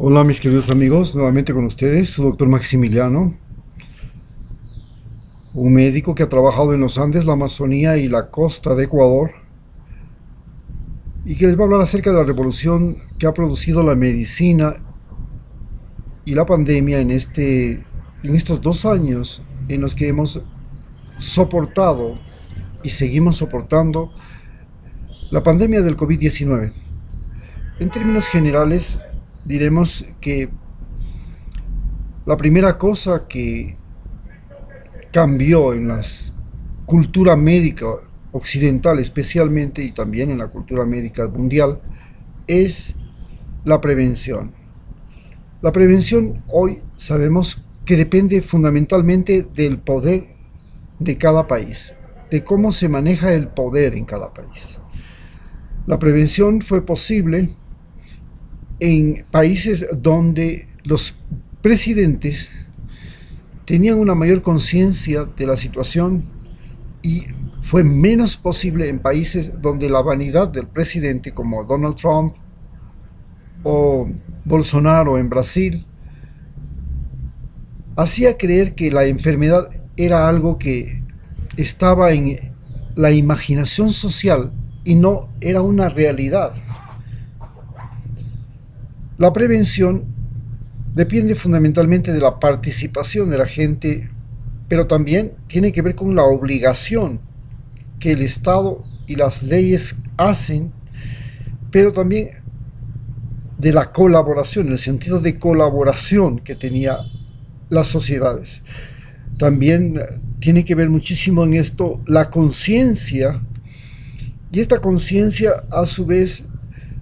Hola mis queridos amigos, nuevamente con ustedes, su doctor Maximiliano, un médico que ha trabajado en los Andes, la Amazonía y la costa de Ecuador, y que les va a hablar acerca de la revolución que ha producido la medicina y la pandemia en, este, en estos dos años en los que hemos soportado y seguimos soportando la pandemia del COVID-19. En términos generales, diremos que la primera cosa que cambió en la cultura médica occidental especialmente y también en la cultura médica mundial es la prevención. La prevención hoy sabemos que depende fundamentalmente del poder de cada país, de cómo se maneja el poder en cada país. La prevención fue posible en países donde los presidentes tenían una mayor conciencia de la situación y fue menos posible en países donde la vanidad del presidente como Donald Trump o Bolsonaro en Brasil hacía creer que la enfermedad era algo que estaba en la imaginación social y no era una realidad. La prevención depende fundamentalmente de la participación de la gente, pero también tiene que ver con la obligación que el Estado y las leyes hacen, pero también de la colaboración, el sentido de colaboración que tenía las sociedades. También tiene que ver muchísimo en esto la conciencia, y esta conciencia a su vez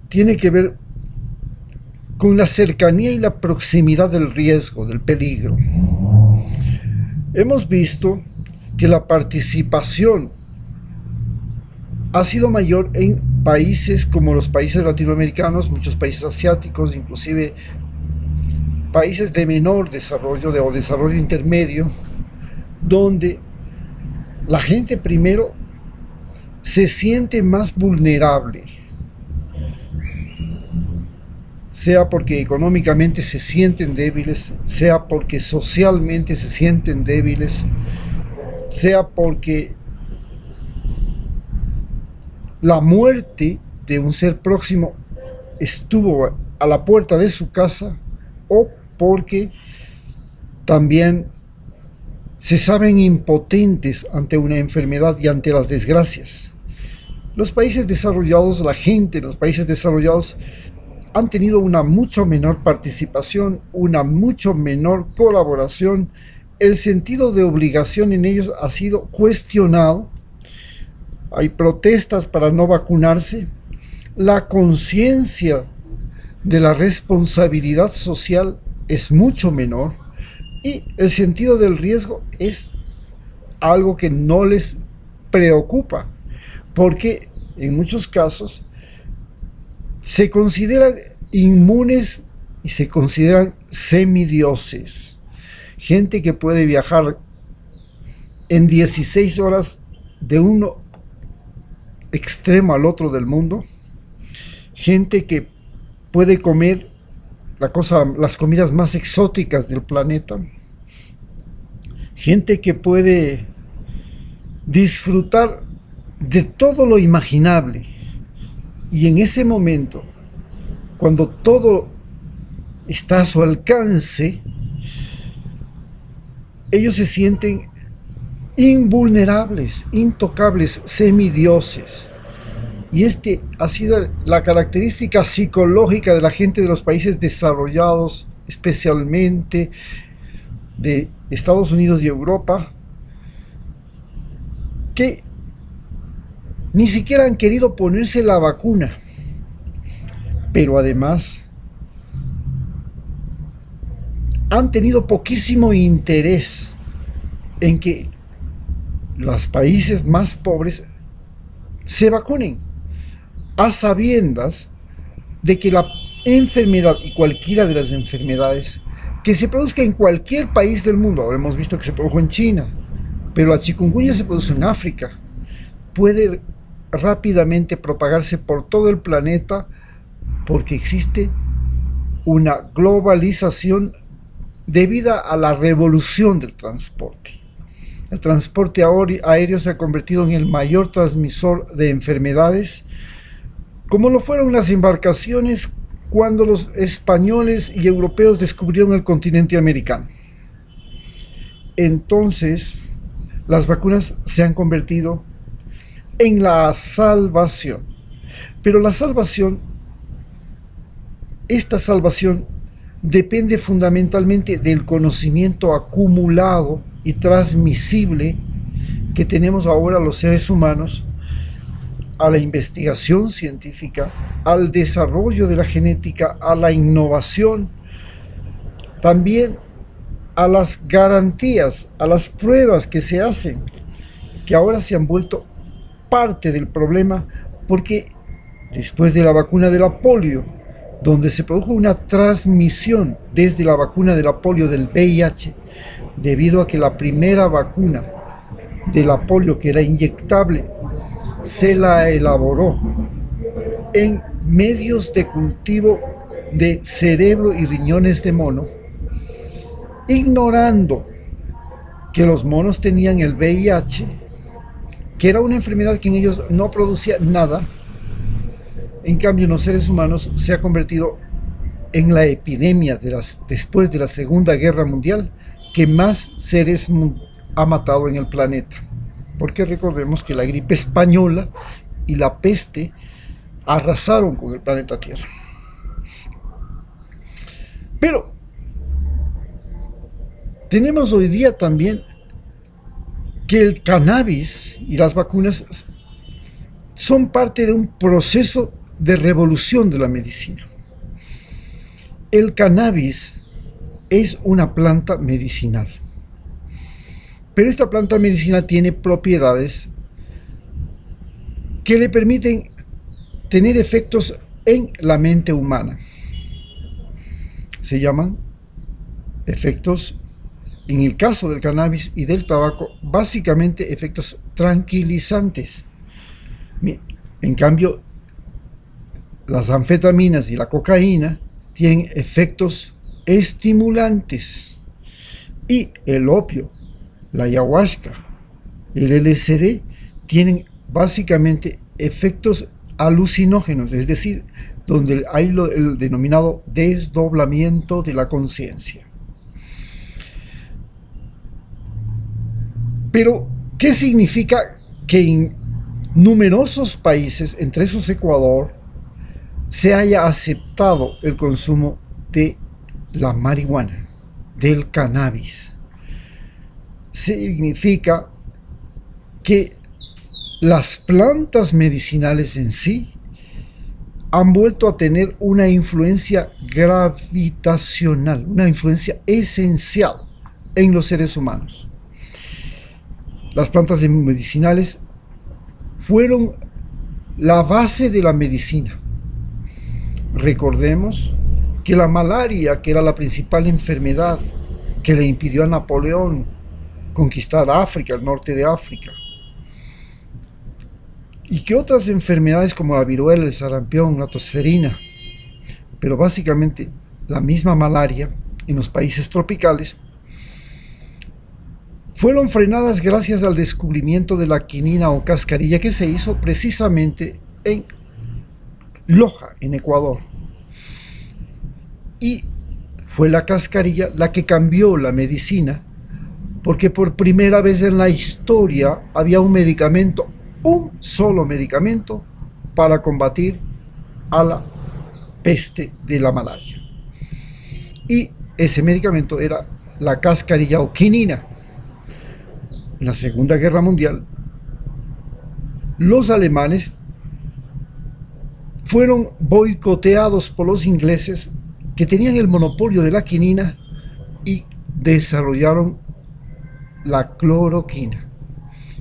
tiene que ver con la cercanía y la proximidad del riesgo, del peligro. Hemos visto que la participación ha sido mayor en países como los países latinoamericanos, muchos países asiáticos, inclusive países de menor desarrollo o desarrollo intermedio, donde la gente primero se siente más vulnerable sea porque económicamente se sienten débiles, sea porque socialmente se sienten débiles, sea porque la muerte de un ser próximo estuvo a la puerta de su casa o porque también se saben impotentes ante una enfermedad y ante las desgracias. Los países desarrollados, la gente en los países desarrollados han tenido una mucho menor participación, una mucho menor colaboración. El sentido de obligación en ellos ha sido cuestionado. Hay protestas para no vacunarse. La conciencia de la responsabilidad social es mucho menor y el sentido del riesgo es algo que no les preocupa porque en muchos casos se consideran inmunes y se consideran semidioses. Gente que puede viajar en 16 horas de uno extremo al otro del mundo. Gente que puede comer las comidas más exóticas del planeta. Gente que puede disfrutar de todo lo imaginable y en ese momento, cuando todo está a su alcance, ellos se sienten invulnerables, intocables, semidioses. Y este ha sido la característica psicológica de la gente de los países desarrollados, especialmente de Estados Unidos y Europa, que ni siquiera han querido ponerse la vacuna. Pero además han tenido poquísimo interés en que los países más pobres se vacunen a sabiendas de que la enfermedad y cualquiera de las enfermedades que se produzca en cualquier país del mundo, ahora hemos visto que se produjo en China, pero la chikungunya se produce en África, puede rápidamente propagarse por todo el planeta porque existe una globalización debida a la revolución del transporte. El transporte aéreo se ha convertido en el mayor transmisor de enfermedades, como lo fueron las embarcaciones cuando los españoles y europeos descubrieron el continente americano. Entonces, las vacunas se han convertido en la salvación. Pero la salvación, esta salvación depende fundamentalmente del conocimiento acumulado y transmisible que tenemos ahora los seres humanos a la investigación científica, al desarrollo de la genética, a la innovación, también a las garantías, a las pruebas que se hacen, que ahora se han vuelto parte del problema, porque después de la vacuna de la polio, donde se produjo una transmisión desde la vacuna de la polio del VIH, debido a que la primera vacuna de la polio que era inyectable se la elaboró en medios de cultivo de cerebro y riñones de mono, ignorando que los monos tenían el VIH, que era una enfermedad que en ellos no producía nada, en cambio en los seres humanos se ha convertido en la epidemia de las, después de la Segunda Guerra Mundial que más seres ha matado en el planeta porque recordemos que la gripe española y la peste arrasaron con el planeta Tierra. Pero tenemos hoy día también que el cannabis y las vacunas son parte de un proceso de revolución de la medicina. El cannabis es una planta medicinal. Pero esta planta medicinal tiene propiedades que le permiten tener efectos en la mente humana. Se llaman efectos, en el caso del cannabis y del tabaco, básicamente efectos tranquilizantes. En cambio, las anfetaminas y la cocaína tienen efectos estimulantes. Y el opio la ayahuasca, el LSD, tienen básicamente efectos alucinógenos, es decir, donde hay el denominado desdoblamiento de la conciencia. Pero, ¿qué significa que en numerosos países, entre esos Ecuador, se haya aceptado el consumo de la marihuana, del cannabis? significa que las plantas medicinales en sí han vuelto a tener una influencia gravitacional, una influencia esencial en los seres humanos. Las plantas medicinales fueron la base de la medicina. Recordemos que la malaria, que era la principal enfermedad que le impidió a Napoleón conquistar África, el norte de África. Y que otras enfermedades como la viruela, el sarampión, la tosferina, pero básicamente la misma malaria en los países tropicales, fueron frenadas gracias al descubrimiento de la quinina o cascarilla que se hizo precisamente en Loja, en Ecuador. Y fue la cascarilla la que cambió la medicina porque por primera vez en la historia había un medicamento, un solo medicamento para combatir a la peste de la malaria. Y ese medicamento era la cascarilla o quinina. En la Segunda Guerra Mundial, los alemanes fueron boicoteados por los ingleses que tenían el monopolio de la quinina y desarrollaron la cloroquina.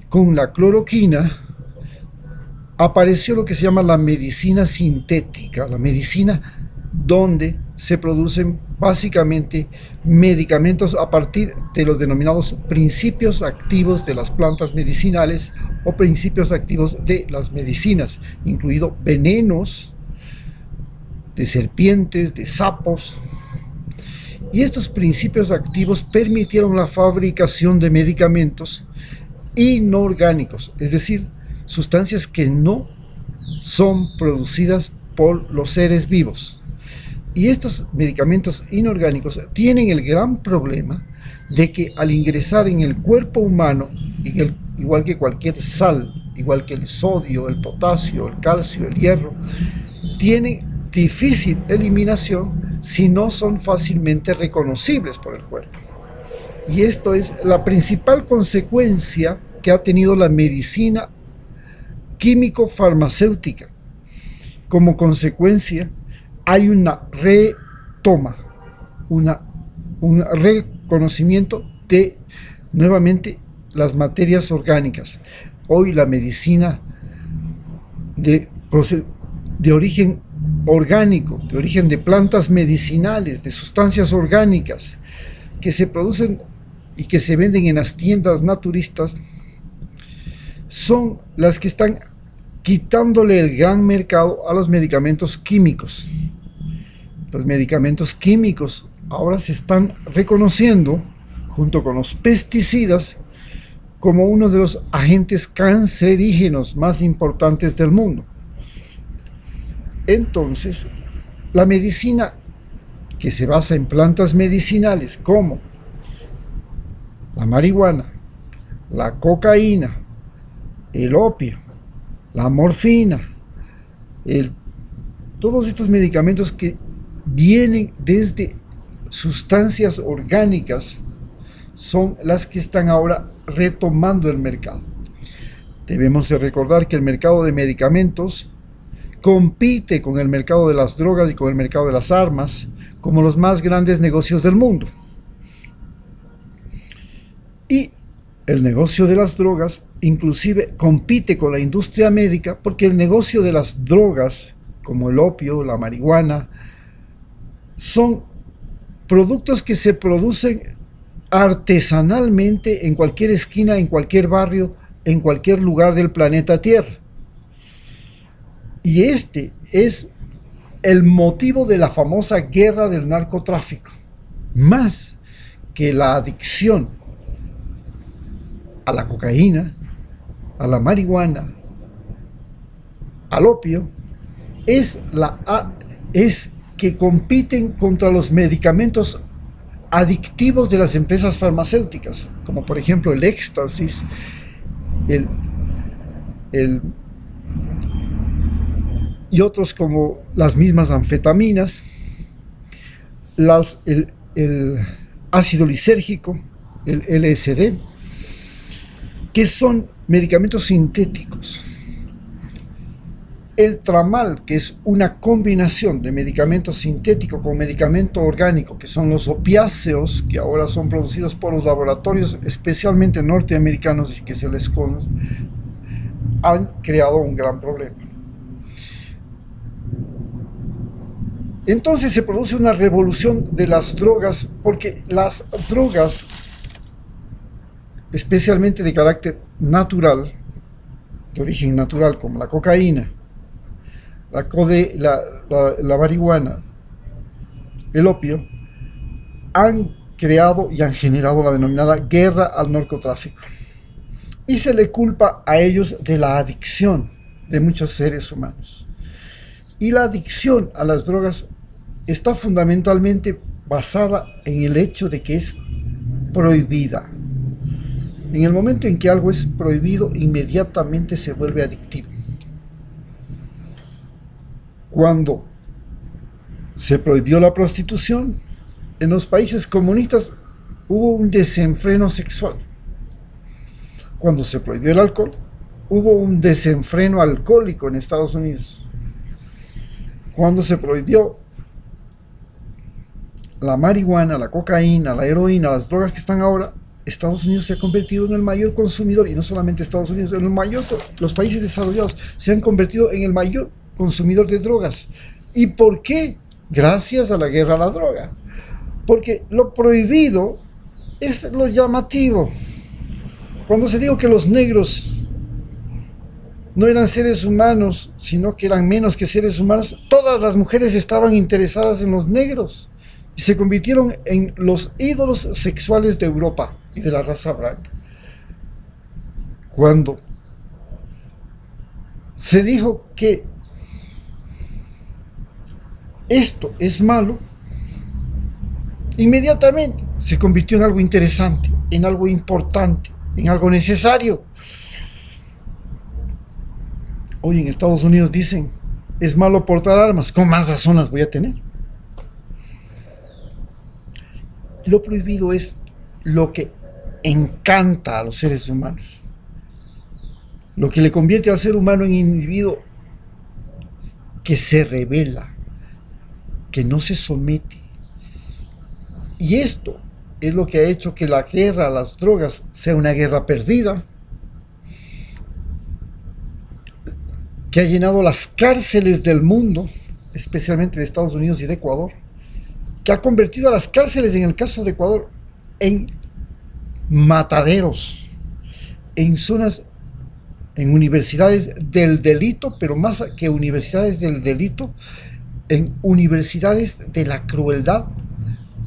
Con la cloroquina apareció lo que se llama la medicina sintética, la medicina donde se producen básicamente medicamentos a partir de los denominados principios activos de las plantas medicinales o principios activos de las medicinas, incluido venenos de serpientes, de sapos. Y estos principios activos permitieron la fabricación de medicamentos inorgánicos, es decir, sustancias que no son producidas por los seres vivos. Y estos medicamentos inorgánicos tienen el gran problema de que al ingresar en el cuerpo humano, igual que cualquier sal, igual que el sodio, el potasio, el calcio, el hierro, tienen difícil eliminación si no son fácilmente reconocibles por el cuerpo. Y esto es la principal consecuencia que ha tenido la medicina químico-farmacéutica. Como consecuencia, hay una retoma, una, un reconocimiento de nuevamente las materias orgánicas. Hoy la medicina de, de origen orgánico, de origen de plantas medicinales, de sustancias orgánicas que se producen y que se venden en las tiendas naturistas, son las que están quitándole el gran mercado a los medicamentos químicos. Los medicamentos químicos ahora se están reconociendo, junto con los pesticidas, como uno de los agentes cancerígenos más importantes del mundo. Entonces, la medicina que se basa en plantas medicinales como la marihuana, la cocaína, el opio, la morfina, todos estos medicamentos que vienen desde sustancias orgánicas son las que están ahora retomando el mercado. Debemos de recordar que el mercado de medicamentos compite con el mercado de las drogas y con el mercado de las armas como los más grandes negocios del mundo. Y el negocio de las drogas inclusive compite con la industria médica porque el negocio de las drogas, como el opio, la marihuana, son productos que se producen artesanalmente en cualquier esquina, en cualquier barrio, en cualquier lugar del planeta Tierra. Y este es el motivo de la famosa guerra del narcotráfico, más que la adicción a la cocaína, a la marihuana, al opio, es, la, es que compiten contra los medicamentos adictivos de las empresas farmacéuticas, como por ejemplo el éxtasis, el, y otros como las mismas anfetaminas, las, el, el ácido lisérgico, el LSD, que son medicamentos sintéticos. El tramal, que es una combinación de medicamento sintético con medicamento orgánico, que son los opiáceos, que ahora son producidos por los laboratorios, especialmente norteamericanos y que se les conoce, han creado un gran problema. Entonces se produce una revolución de las drogas, porque las drogas especialmente de carácter natural, de origen natural, como la cocaína, la, code, la, marihuana, el opio, han creado y han generado la denominada guerra al narcotráfico. Y se le culpa a ellos de la adicción de muchos seres humanos. Y la adicción a las drogas está fundamentalmente basada en el hecho de que es prohibida. En el momento en que algo es prohibido, inmediatamente se vuelve adictivo. Cuando se prohibió la prostitución, en los países comunistas hubo un desenfreno sexual. Cuando se prohibió el alcohol, hubo un desenfreno alcohólico en Estados Unidos. Cuando se prohibió la marihuana, la cocaína, la heroína, las drogas que están ahora, Estados Unidos se ha convertido en el mayor consumidor, y no solamente Estados Unidos, en el mayor, los países desarrollados se han convertido en el mayor consumidor de drogas. ¿Y por qué? Gracias a la guerra a la droga. Porque lo prohibido es lo llamativo. Cuando se dijo que los negros no eran seres humanos, sino que eran menos que seres humanos. Todas las mujeres estaban interesadas en los negros y se convirtieron en los ídolos sexuales de Europa y de la raza blanca. Cuando se dijo que esto es malo, inmediatamente se convirtió en algo interesante, en algo importante, en algo necesario. Hoy en Estados Unidos dicen, es malo portar armas, con más razones voy a tener. Lo prohibido es lo que encanta a los seres humanos, lo que le convierte al ser humano en individuo que se revela, que no se somete. Y esto es lo que ha hecho que la guerra a las drogas sea una guerra perdida, que ha llenado las cárceles del mundo, especialmente de Estados Unidos y de Ecuador, que ha convertido a las cárceles, en el caso de Ecuador, en mataderos, en zonas, en universidades del delito, pero más que universidades del delito, en universidades de la crueldad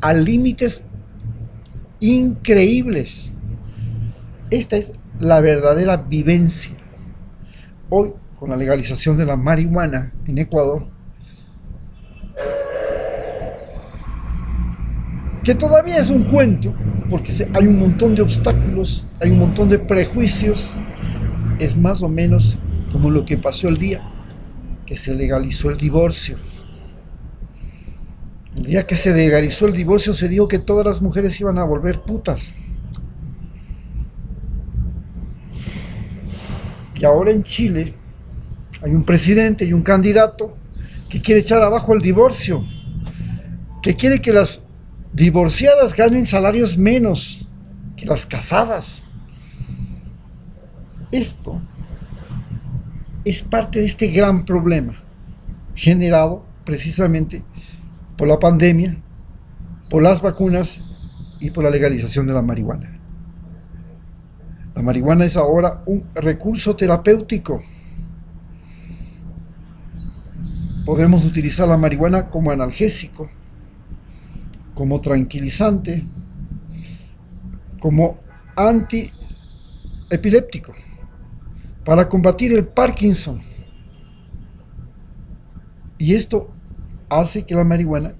a límites increíbles. Esta es la verdadera vivencia. Hoy, con la legalización de la marihuana en Ecuador, que todavía es un cuento, porque hay un montón de obstáculos, hay un montón de prejuicios, es más o menos como lo que pasó el día que se legalizó el divorcio. El día que se legalizó el divorcio se dijo que todas las mujeres iban a volver putas. Y ahora en Chile hay un presidente y un candidato que quiere echar abajo el divorcio, que quiere que las divorciadas ganen salarios menos que las casadas. Esto es parte de este gran problema generado precisamente por la pandemia, por las vacunas y por la legalización de la marihuana. La marihuana es ahora un recurso terapéutico. Podemos utilizar la marihuana como analgésico, como tranquilizante, como antiepiléptico, para combatir el Parkinson. Y esto hace que la marihuana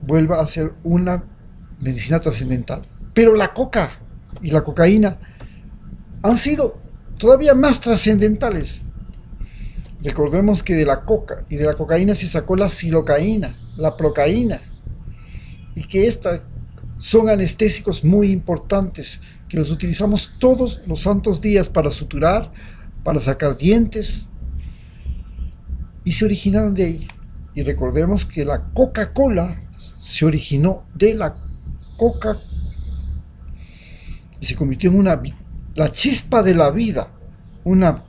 vuelva a ser una medicina trascendental. Pero la coca y la cocaína han sido todavía más trascendentales. Recordemos que de la coca y de la cocaína se sacó la silocaína, la procaína, y que estas son anestésicos muy importantes que los utilizamos todos los santos días para suturar, para sacar dientes, y se originaron de ahí. Y recordemos que la Coca-Cola se originó de la coca y se convirtió en una la chispa de la vida, una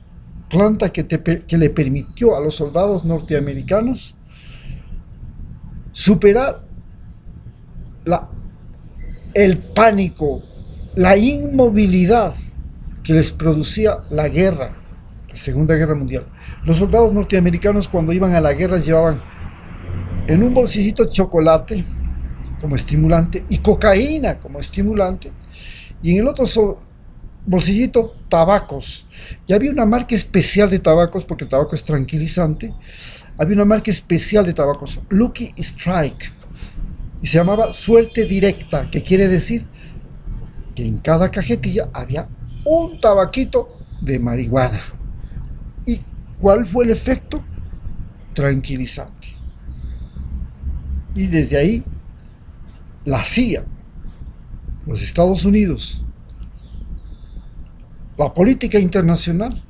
planta que, que le permitió a los soldados norteamericanos superar el pánico, la inmovilidad que les producía la guerra, la Segunda Guerra Mundial. Los soldados norteamericanos cuando iban a la guerra llevaban en un bolsillito chocolate como estimulante y cocaína como estimulante y en el otro bolsillito tabacos. Y había una marca especial de tabacos porque el tabaco es tranquilizante. Había una marca especial de tabacos, Lucky Strike, y se llamaba suerte directa, que quiere decir que en cada cajetilla había un tabaquito de marihuana. ¿Y cuál fue el efecto? Tranquilizante. Y desde ahí, la CIA, los Estados Unidos, la política internacional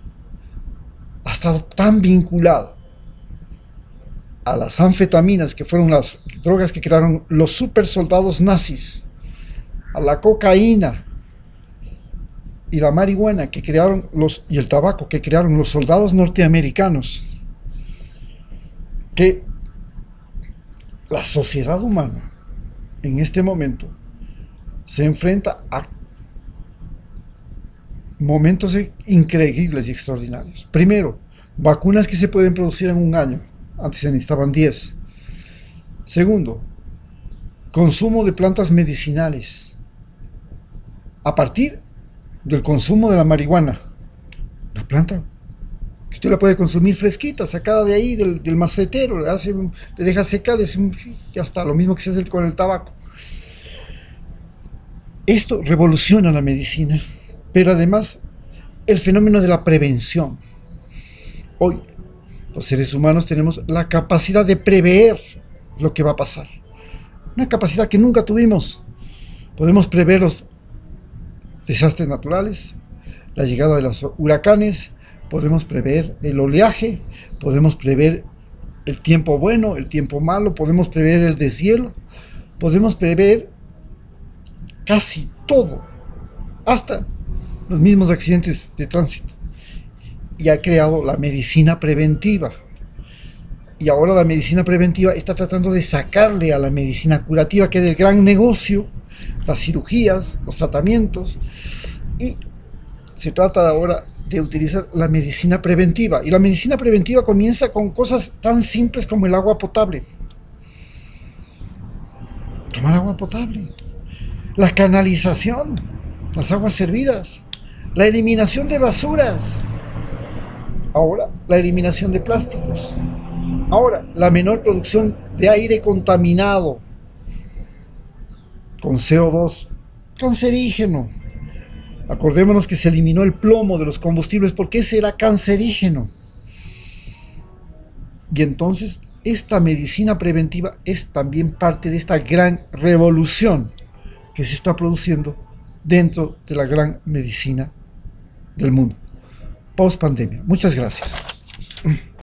ha estado tan vinculada a las anfetaminas, que fueron las drogas que crearon los super soldados nazis, a la cocaína y la marihuana que crearon los y el tabaco que crearon los soldados norteamericanos, que la sociedad humana en este momento se enfrenta a momentos increíbles y extraordinarios. Primero, Vacunas que se pueden producir en un año. Antes se necesitaban 10. Segundo, consumo de plantas medicinales. A partir del consumo de la marihuana. La planta que usted la puede consumir fresquita, sacada de ahí, del, macetero, le, hace, le deja secar, ya está, lo mismo que se hace con el tabaco. Esto revoluciona la medicina, pero además el fenómeno de la prevención. Hoy los seres humanos tenemos la capacidad de prever lo que va a pasar. Una capacidad que nunca tuvimos. Podemos prever los desastres naturales, la llegada de los huracanes, podemos prever el oleaje, podemos prever el tiempo bueno, el tiempo malo, podemos prever el deshielo, podemos prever casi todo, hasta los mismos accidentes de tránsito. Y ha creado la medicina preventiva. Y ahora la medicina preventiva está tratando de sacarle a la medicina curativa, que es el gran negocio, las cirugías, los tratamientos. Y se trata ahora de utilizar la medicina preventiva. Y la medicina preventiva comienza con cosas tan simples como el agua potable. Tomar agua potable la canalización, las aguas servidas, la eliminación de basuras, ahora la eliminación de plásticos, ahora la menor producción de aire contaminado con CO2 cancerígeno. Acordémonos que se eliminó el plomo de los combustibles porque ese era cancerígeno. Y entonces esta medicina preventiva es también parte de esta gran revolución que se está produciendo dentro de la gran medicina del mundo. Post pandemia. Muchas gracias.